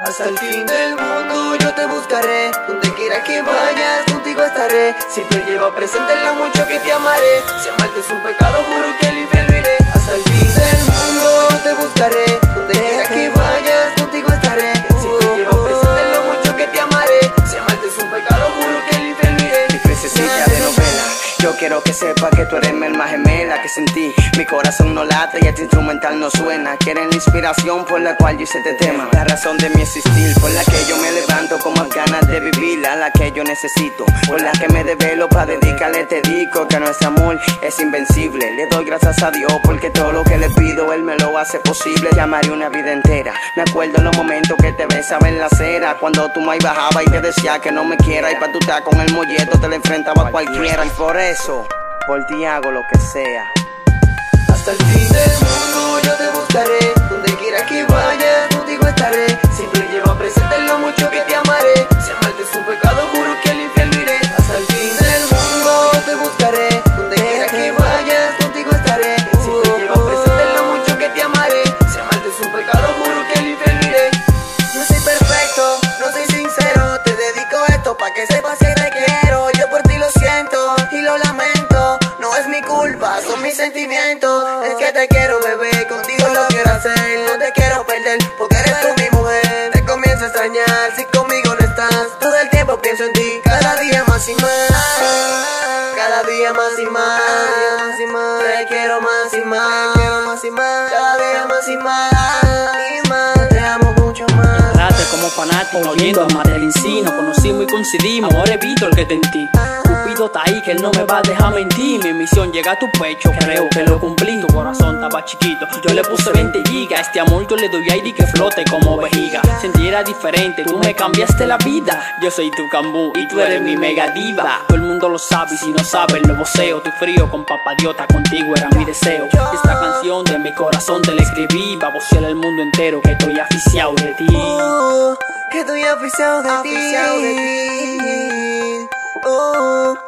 Hasta el fin del mundo yo te buscaré. Donde quiera que vayas contigo estaré. Siempre llevo presente lo mucho que te amaré. Si amarte es un pecado juro que el quiero que sepa que tú eres mi alma gemela que sentí. Mi corazón no late y este instrumental no suena. Quieren la inspiración por la cual yo hice este tema. La razón de mi existir, por la que yo me levanto con más ganas de vivir A la que yo necesito, por la que me develo para dedicarle este disco Que nuestro amor es invencible. Le doy gracias a Dios porque todo lo que le pido Él me lo hace posible. Llamaré una vida entera. Me acuerdo los momentos que te besaba en la acera. Cuando tú me bajaba y te decía que no me quiera. Y pa' tú estar con el molleto te le enfrentaba a cualquiera. Y por eso, por ti hago lo que sea. Hasta el fin del son mis sentimientos. Es que te quiero, bebé, contigo lo quiero hacer. No te quiero perder, porque eres tú mi mujer. Te comienzo a extrañar si conmigo no estás. Todo el tiempo pienso en ti, cada día más y más. Cada día más y más. Te quiero más y más. Cada día más y más. Te amo mucho más. Como fanático, oyendo a Madeline Nos conocimos y coincidimos, ahora evito el que te en ti. Cupido está ahí, que él no me va a dejar mentir. Mi misión llega a tu pecho, creo que lo cumplí. Tu corazón estaba chiquito, yo le puse 20 gigas. Este amor yo le doy aire y que flote como vejiga. Sentiera diferente, tú me cambiaste la vida. Yo soy tu cambú y tú eres mi mega diva. Todo el mundo lo sabe y si no sabe lo voceo. Estoy frío con papadiota, contigo era mi deseo. Esta canción de mi corazón te la escribí. Va a vocear el mundo entero que estoy aficiado de ti. Oh, que estoy aficiado de ti. Oh,